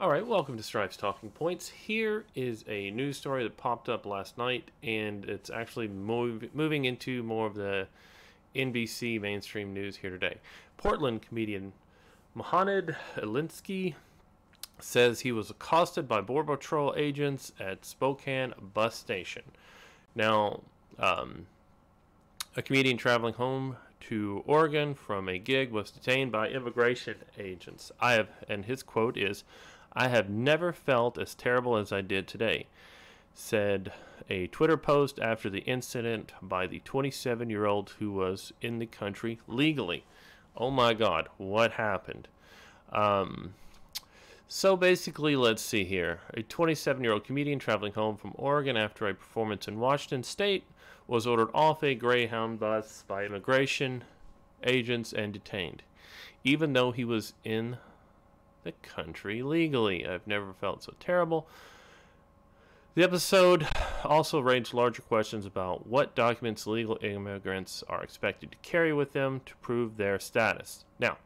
All right, welcome to Strife's Talking Points. Here is a news story that popped up last night, and it's actually move, moving into more of the NBC mainstream news here today. Portland comedian Mohamed Elshieky says he was accosted by Border Patrol agents at Spokane bus station. Now, um, a comedian traveling home to Oregon from a gig was detained by immigration agents. I have, and his quote is, I have never felt as terrible as I did today, said a Twitter post after the incident by the 27 year old who was in the country legally. Oh my God, what happened? Um, so basically, let's see here. A 27 year old comedian traveling home from Oregon after a performance in Washington State was ordered off a Greyhound bus by immigration agents and detained, even though he was in the country legally. I've never felt so terrible. The episode also raised larger questions about what documents legal immigrants are expected to carry with them to prove their status. Now,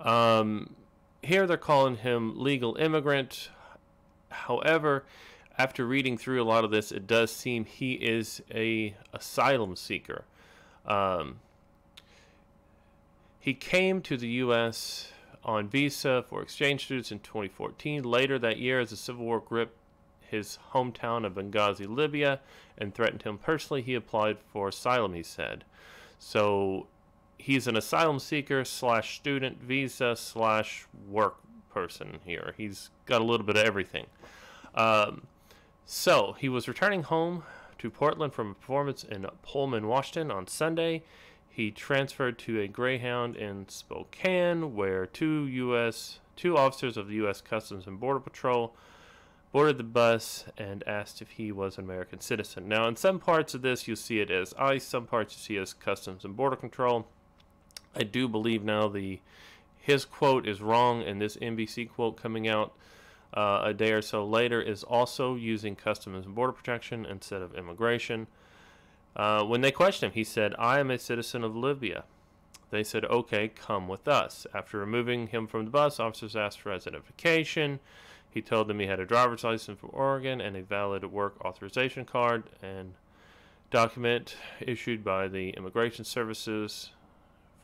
um, here they're calling him legal immigrant. However, after reading through a lot of this, it does seem he is a asylum seeker. Um, he came to the U.S. on visa for exchange students in 2014. Later that year, as the civil war gripped his hometown of Benghazi, Libya, and threatened him personally, he applied for asylum. He said, so he's an asylum seeker slash student visa slash work person here. He's got a little bit of everything. Um, so he was returning home to Portland from a performance in Pullman, Washington on Sunday. He transferred to a Greyhound in Spokane, where two U.S. two officers of the U.S. Customs and Border Patrol boarded the bus and asked if he was an American citizen. Now, in some parts of this, you see it as ICE, some parts you see as Customs and Border Control. I do believe now the his quote is wrong, and this NBC quote coming out uh, a day or so later is also using Customs and Border Protection instead of immigration. Uh, when they questioned him, he said, I am a citizen of Libya. They said, okay, come with us. After removing him from the bus, officers asked for identification. He told them he had a driver's license from Oregon and a valid work authorization card and document issued by the Immigration Services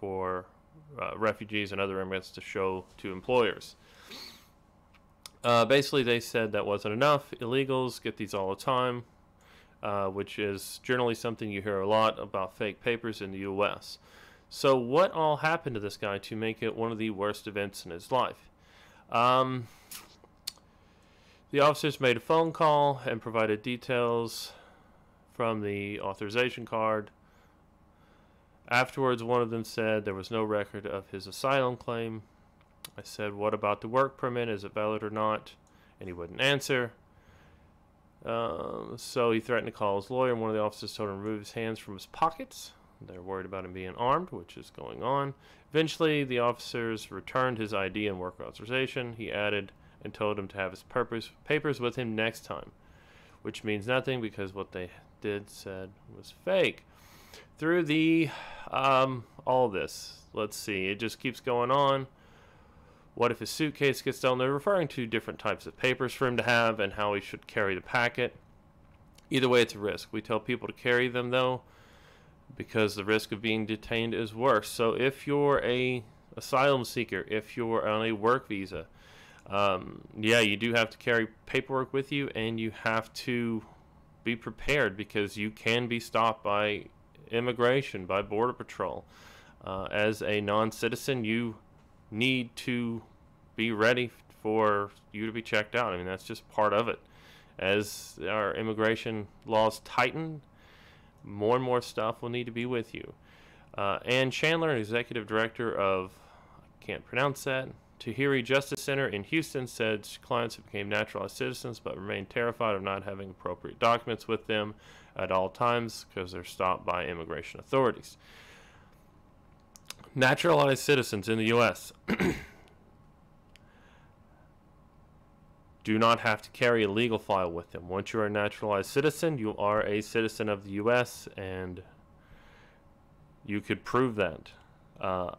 for uh, refugees and other immigrants to show to employers. Uh, basically, they said that wasn't enough. Illegals get these all the time, uh, which is generally something you hear a lot about fake papers in the U.S. So, what all happened to this guy to make it one of the worst events in his life? Um, the officers made a phone call and provided details from the authorization card. Afterwards, one of them said there was no record of his asylum claim I said, What about the work permit? Is it valid or not? And he wouldn't answer. Um, so he threatened to call his lawyer, and one of the officers told him to remove his hands from his pockets. They're worried about him being armed, which is going on. Eventually, the officers returned his ID and work authorization. He added and told him to have his purpose, papers with him next time, which means nothing because what they did said was fake. Through the um, all this, let's see, it just keeps going on. What if his suitcase gets stolen? They're referring to different types of papers for him to have and how he should carry the packet. Either way, it's a risk. We tell people to carry them though, because the risk of being detained is worse. So if you're a asylum seeker, if you're on a work visa, um, yeah, you do have to carry paperwork with you, and you have to be prepared because you can be stopped by immigration, by border patrol. Uh, as a non-citizen, you need to be ready for you to be checked out. I mean, that's just part of it. As our immigration laws tighten, more and more stuff will need to be with you. Uh, Ann Chandler, executive director of, I can't pronounce that, Tahirih Justice Center in Houston, said clients have became naturalized citizens but remain terrified of not having appropriate documents with them at all times because they're stopped by immigration authorities naturalized citizens in the U.S. do not have to carry a legal file with them. Once you're a naturalized citizen, you are a citizen of the U.S. and you could prove that. Uh,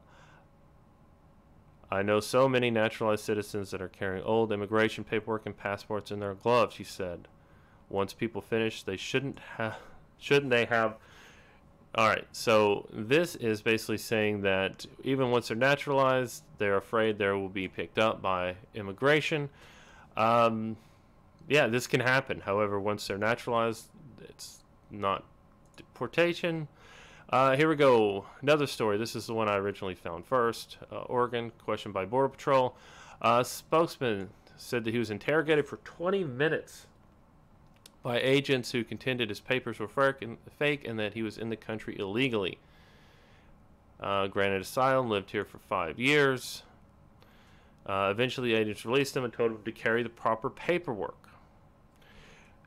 I know so many naturalized citizens that are carrying old immigration paperwork and passports in their gloves, he said. Once people finish, they shouldn't have shouldn't they have all right, so this is basically saying that even once they're naturalized, they're afraid they will be picked up by immigration. Um, yeah, this can happen. However, once they're naturalized, it's not deportation. Uh, here we go. Another story. This is the one I originally found first. Uh, Oregon, questioned by Border Patrol. Uh, spokesman said that he was interrogated for 20 minutes by agents who contended his papers were fake and that he was in the country illegally. Uh, granted asylum, lived here for five years. Uh, eventually, the agents released him and told him to carry the proper paperwork.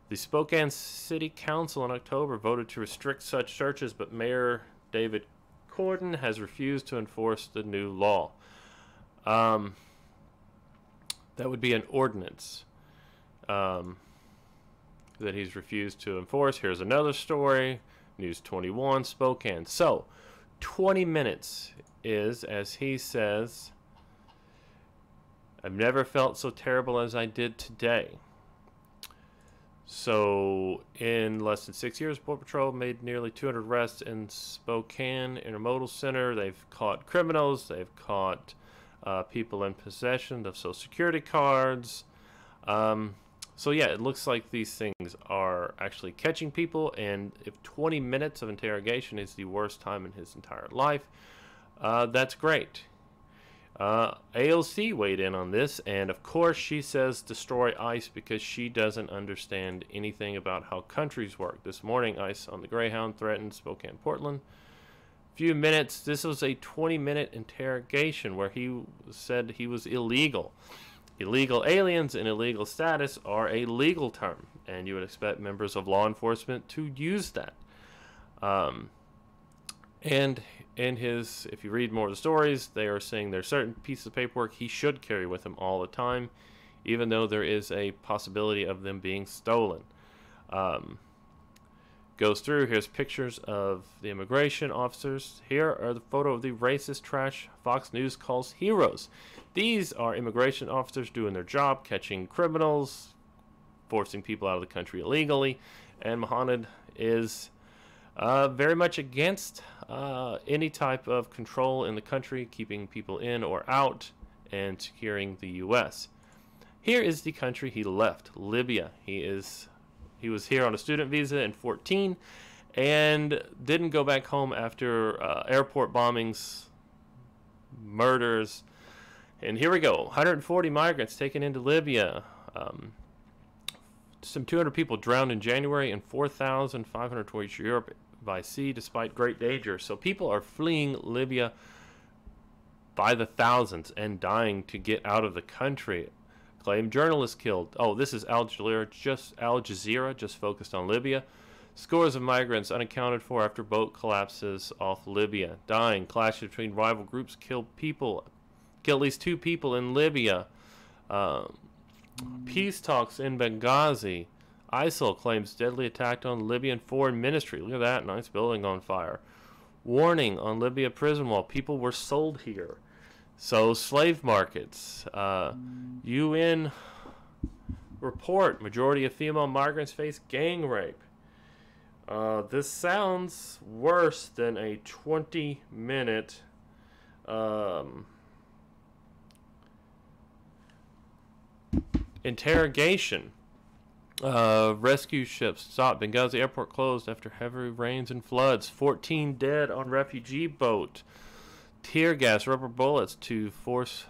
The Spokane City Council in October voted to restrict such searches, but Mayor David Condon has refused to enforce the new law. Um, that would be an ordinance um, that he's refused to enforce. Here's another story News 21, Spokane. So, 20 minutes is, as he says, I've never felt so terrible as I did today. So, in less than six years, Border Patrol made nearly 200 arrests in Spokane Intermodal Center. They've caught criminals, they've caught uh, people in possession of Social Security cards. Um, so, yeah, it looks like these things are actually catching people. And if 20 minutes of interrogation is the worst time in his entire life, uh, that's great. Uh, weighed in on this, and of course, she says destroy ICE because she doesn't understand anything about how countries work. This morning, ICE on the Greyhound threatened Spokane, Portland. Few minutes. This was a 20-minute interrogation where he said he was illegal. Illegal aliens and illegal status are a legal term, and you would expect members of law enforcement to use that. Um, and in his, if you read more of the stories, they are saying there's certain pieces of paperwork he should carry with him all the time, even though there is a possibility of them being stolen. Um, goes through. Here's pictures of the immigration officers. Here are the photo of the racist trash Fox News calls heroes. These are immigration officers doing their job, catching criminals, forcing people out of the country illegally, and Mohammed is uh, very much against uh, any type of control in the country, keeping people in or out, and securing the U.S. Here is the country he left, Libya. He is he was here on a student visa in 14 and didn't go back home after uh, airport bombings, murders. And here we go 140 migrants taken into Libya. Um, some 200 people drowned in January and 4,500 to Europe by sea despite great danger. So people are fleeing Libya by the thousands and dying to get out of the country. Claimed journalists killed. Oh, this is Al Jazeera, just Al Jazeera, just focused on Libya. Scores of migrants unaccounted for after boat collapses off Libya. Dying. Clash between rival groups killed people. Killed at least two people in Libya. Um, peace talks in Benghazi. ISIL claims deadly attack on Libyan foreign ministry. Look at that, nice building on fire. Warning on Libya prison wall. People were sold here. So slave markets. Uh, UN report. Majority of female migrants face gang rape. Uh, this sounds worse than a 20 minute um, interrogation. Uh, rescue ships stopped. Benghazi airport closed after heavy rains and floods. 14 dead on refugee boat. Tear gas, rubber bullets to force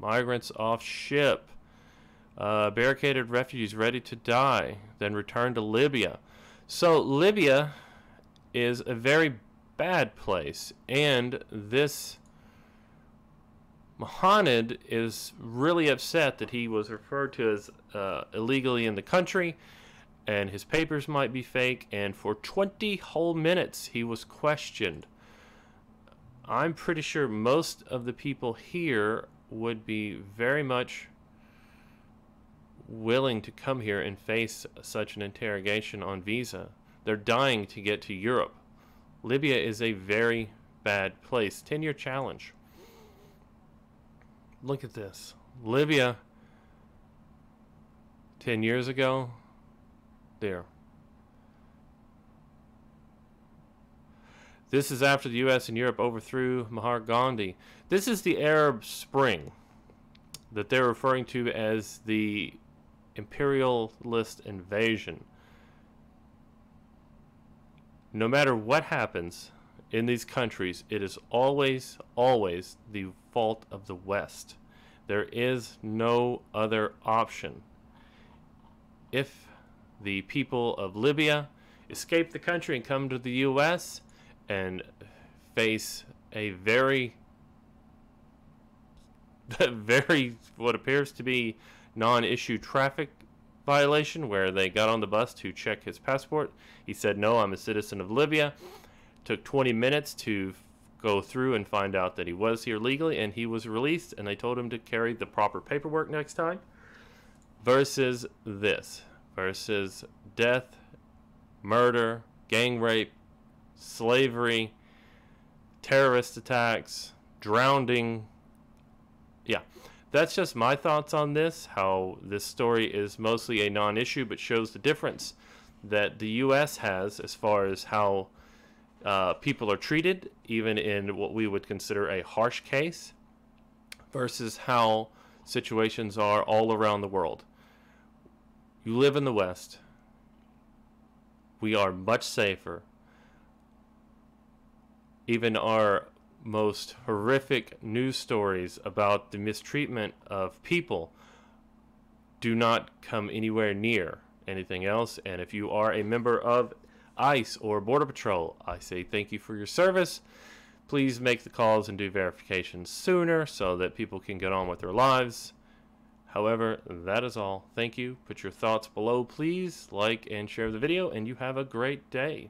migrants off ship. Uh, barricaded refugees ready to die, then return to Libya. So Libya is a very bad place, and this Mohammed is really upset that he was referred to as uh, illegally in the country and his papers might be fake. And for 20 whole minutes, he was questioned. I'm pretty sure most of the people here would be very much willing to come here and face such an interrogation on visa. They're dying to get to Europe. Libya is a very bad place. 10 year challenge. look at this. Libya, 10 years ago, there. This is after the U.S. and Europe overthrew Muammar Gaddafi. This is the Arab Spring that they're referring to as the imperialist invasion. No matter what happens in these countries, it is always, always the fault of the West. There is no other option. If the people of Libya escape the country and come to the U.S., and face a very, very what appears to be non-issue traffic violation where they got on the bus to check his passport. He said, "No, I'm a citizen of Libya." Took 20 minutes to go through and find out that he was here legally, and he was released. And they told him to carry the proper paperwork next time. Versus this, versus death, murder, gang rape, slavery, terrorist attacks, drowning. Yeah, that's just my thoughts on this. How this story is mostly a non issue, but shows the difference that the U.S. has as far as how uh, people are treated, even in what we would consider a harsh case, versus how situations are all around the world. You live in the West. We are much safer even our most horrific news stories about the mistreatment of people do not come anywhere near anything else. And if you are a member of ICE or Border Patrol, I say thank you for your service. Please make the calls and do verifications sooner so that people can get on with their lives. However, that is all. Thank you. Put your thoughts below, please. Like and share the video, and you have a great day.